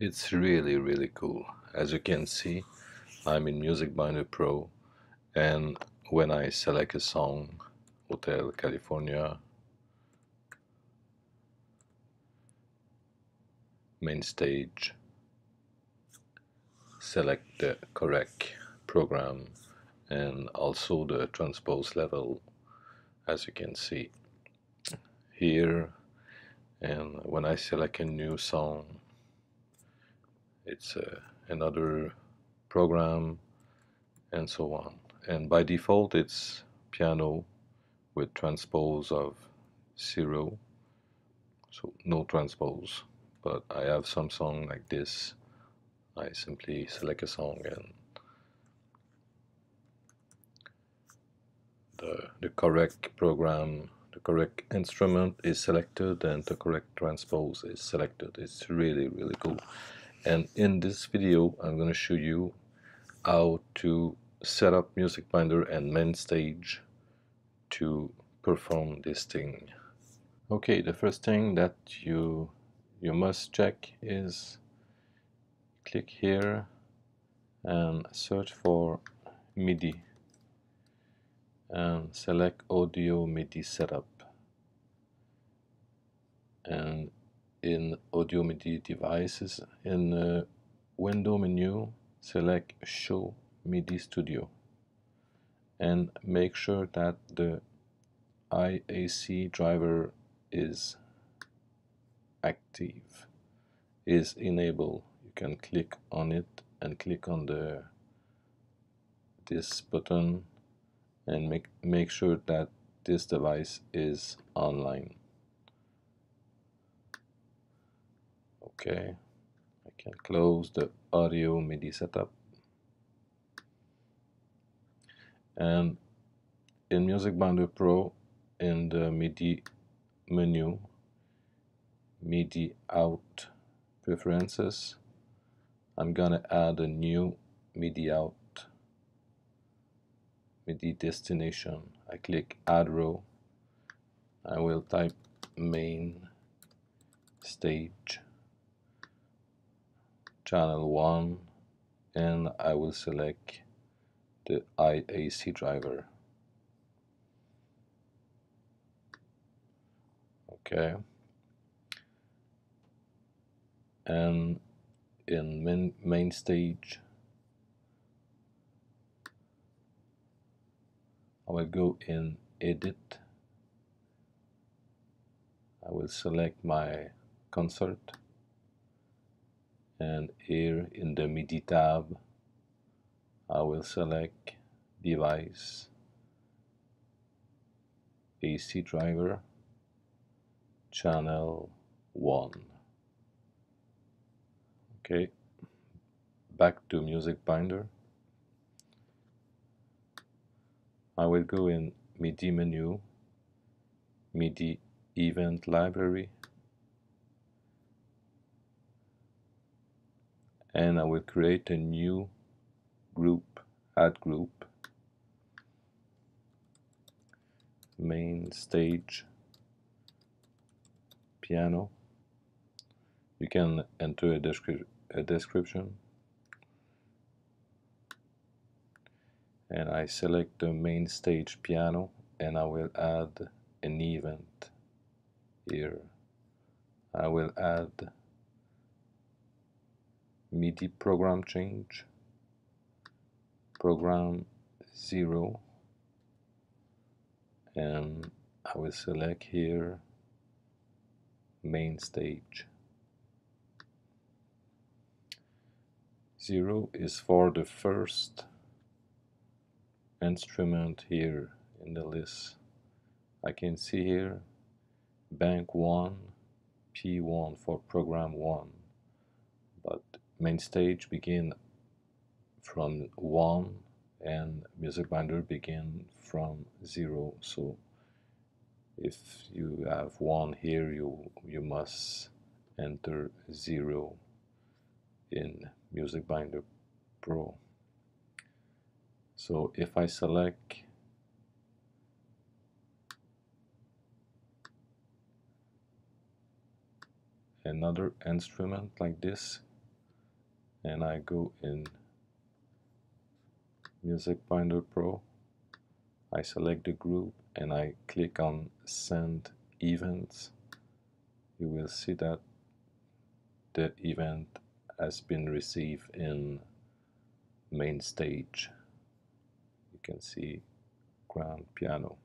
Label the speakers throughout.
Speaker 1: It's really really cool. As you can see, I'm in Music Binder Pro and when I select a song, Hotel California, MainStage, select the correct program and also the transpose level as you can see here and when I select a new song it's uh, another program and so on. And by default it's piano with transpose of zero. So no transpose but I have some song like this. I simply select a song and the, the correct program the correct instrument is selected and the correct transpose is selected. It's really really cool and in this video I'm going to show you how to set up Music Binder and MainStage to perform this thing. Okay the first thing that you you must check is click here and search for MIDI. And select audio MIDI setup. And in audio MIDI devices. In uh, the window menu select show MIDI studio and make sure that the IAC driver is active is enabled. You can click on it and click on the this button and make make sure that this device is online okay. I can close the audio MIDI setup. And in Music Binder Pro in the MIDI menu MIDI out preferences I'm gonna add a new MIDI out MIDI destination. I click add row. I will type main stage channel 1 and I will select the IAC driver. Okay. And in main, MainStage I will go in edit. I will select my concert and here in the MIDI tab I will select device IAC driver channel 1 okay back to Music Binder. I will go in MIDI menu MIDI event library and I will create a new group add group. MainStage piano. You can enter a, descri a description. And I select the MainStage piano and I will add an event here. I will add MIDI program change program 0 and I will select here MainStage. 0 is for the first instrument here in the list. I can see here bank 1 P1 for program 1 but MainStage begin from 1 and Music Binder begin from 0 so if you have 1 here you you must enter 0 in Music Binder Pro. So if I select another instrument like this and I go in Music Binder Pro. I select the group and I click on send events. You will see that the event has been received in MainStage. You can see grand piano.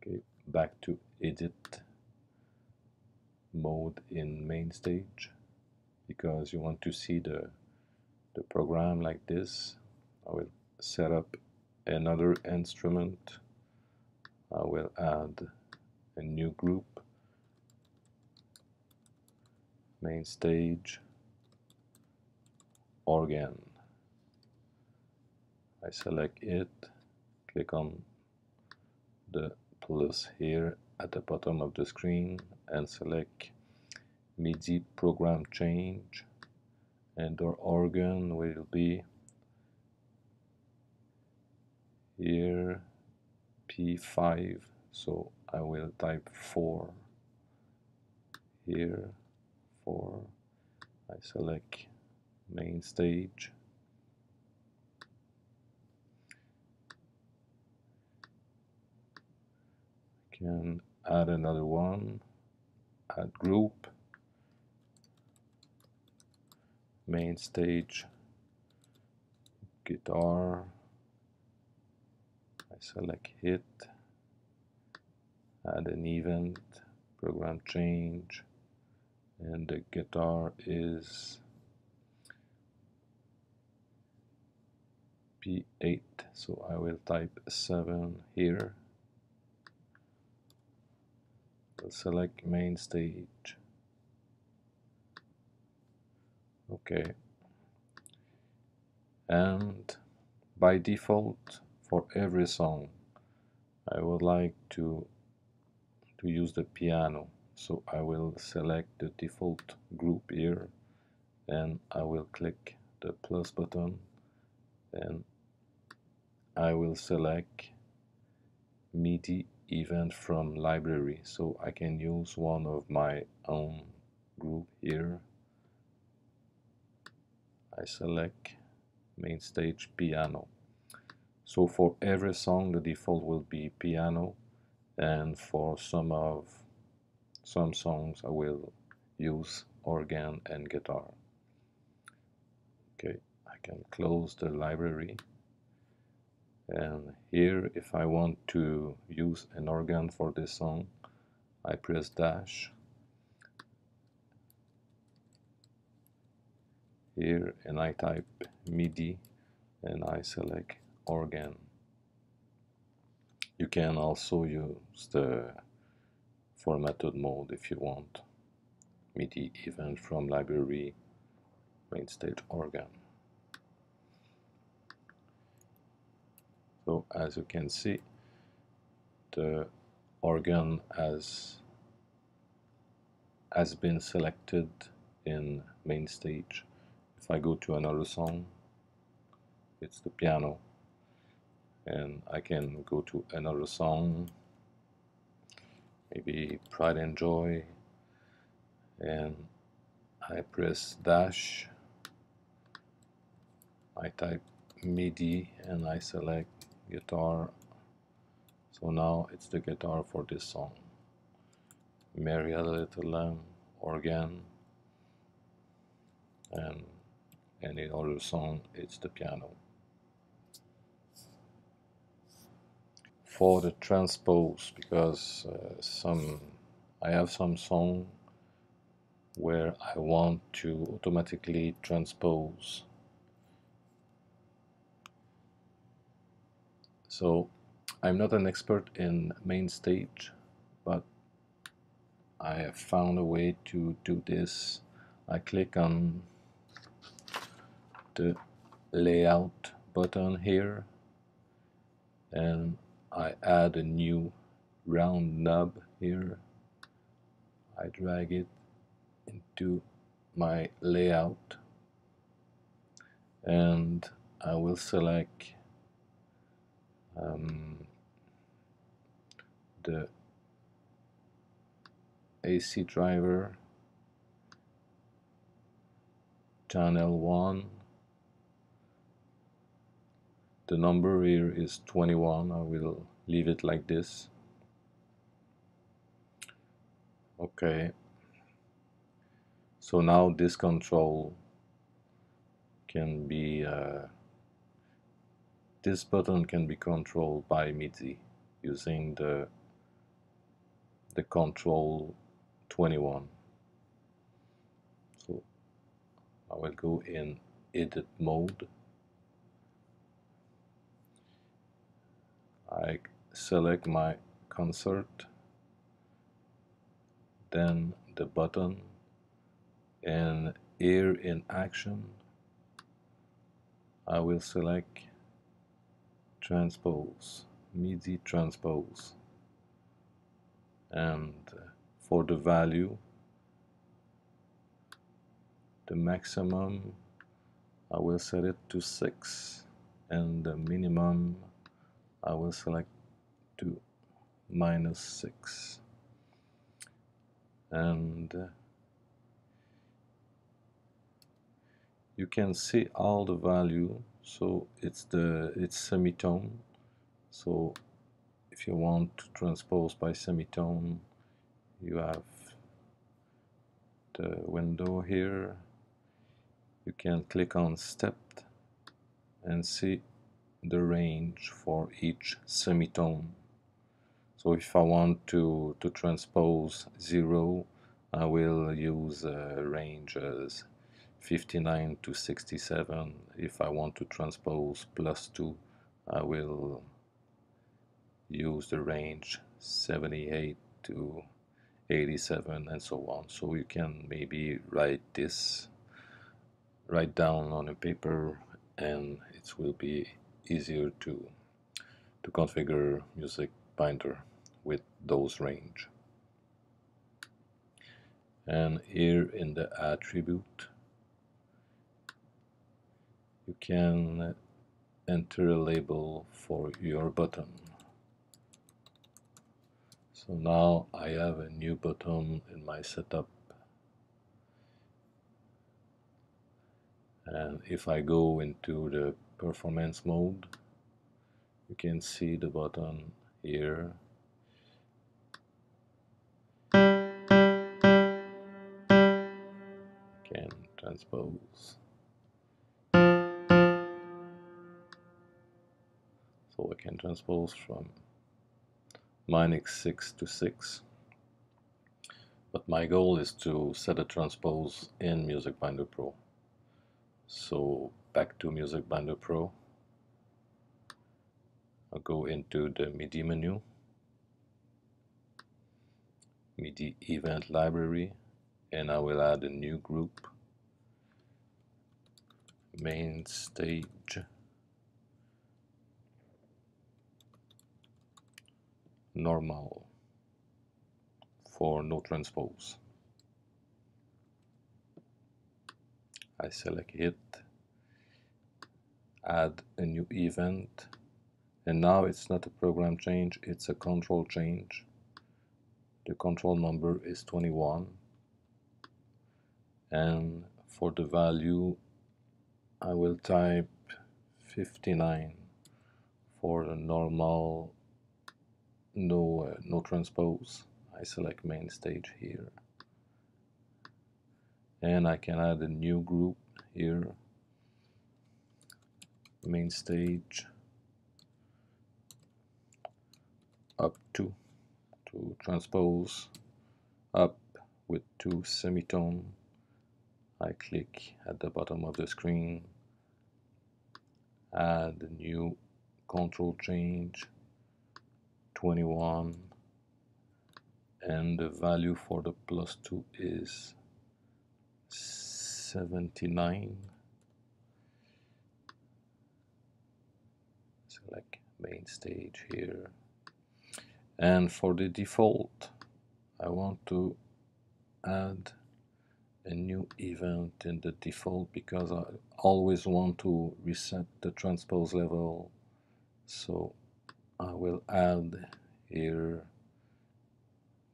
Speaker 1: Okay back to edit mode in MainStage because you want to see the the program like this. I will set up another instrument. I will add a new group. MainStage organ. I select it click on the plus here at the bottom of the screen and select MIDI program change and our organ will be here P5 so I will type 4 here 4 I select MainStage. Can add another one add group MainStage guitar I select hit add an event program change and the guitar is P8 so I will type 7 here I'll select MainStage. Okay. And by default for every song I would like to to use the piano. So I will select the default group here and I will click the plus button and I will select MIDI event from library. So I can use one of my own group here. I select MainStage piano. So for every song the default will be piano. And for some of some songs I will use organ and guitar. Okay I can close the library and here if I want to use an organ for this song I press dash here and I type MIDI and I select organ. You can also use the formatted mode if you want. MIDI event from library MainStage organ. So as you can see the organ has has been selected in MainStage. If I go to another song it's the piano. And I can go to another song maybe Pride and Joy. And I press dash I type MIDI and I select guitar. So now it's the guitar for this song. Mary had a little lamb organ. And any other song it's the piano. For the transpose because uh, some I have some song where I want to automatically transpose so I'm not an expert in MainStage but I have found a way to do this. I click on the layout button here and I add a new round knob here. I drag it into my layout and I will select um, the IAC driver channel 1 the number here is 21 I will leave it like this. Okay. So now this control can be uh, this button can be controlled by MIDI using the the control 21 so I will go in edit mode. I select my concert then the button and here in action. I will select transpose MIDI transpose. And for the value the maximum I will set it to 6 and the minimum I will select to minus 6 and uh, you can see all the value so it's the it's semitone. So if you want to transpose by semitone you have the window here. You can click on stepped and see the range for each semitone. So if I want to to transpose 0 I will use uh, ranges 59 to 67 if I want to transpose plus 2 I will use the range 78 to 87 and so on. So you can maybe write this write down on a paper and it will be easier to to configure Music Binder with those range. And here in the attribute you can enter a label for your button. So now I have a new button in my setup. And if I go into the performance mode you can see the button here. Can transpose transpose from minus 6 to 6 but my goal is to set a transpose in Music Binder Pro. So back to Music Binder Pro. I'll go into the MIDI menu. MIDI event library. And I will add a new group. MainStage normal for no transpose I select it add a new event and now it's not a program change it's a control change. The control number is 21 and for the value I will type 59 for the normal no uh, no transpose. I select MainStage here. And I can add a new group here. MainStage. Up to to transpose. Up with two semitone. I click at the bottom of the screen. Add a new control change 21 and the value for the plus 2 is 79 select MainStage here. And for the default I want to add a new event in the default because I always want to reset the transpose level. So I will add here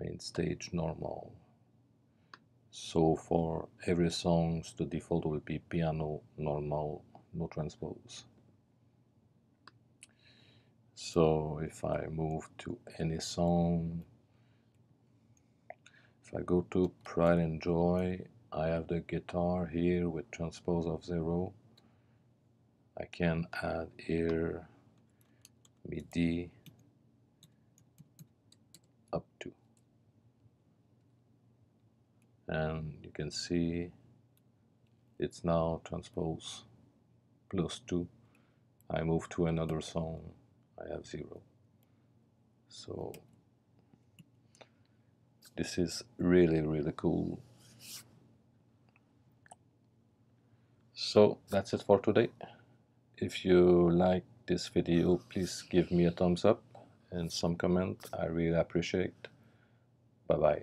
Speaker 1: MainStage normal. So for every song the default will be piano normal no transpose. So if I move to any song if I go to Pride and Joy I have the guitar here with transpose of zero. I can add here MIDI up to. And you can see it's now transpose plus 2 I move to another song I have 0 so this is really really cool. So that's it for today. If you like this video please give me a thumbs up and some comment. I really appreciate bye bye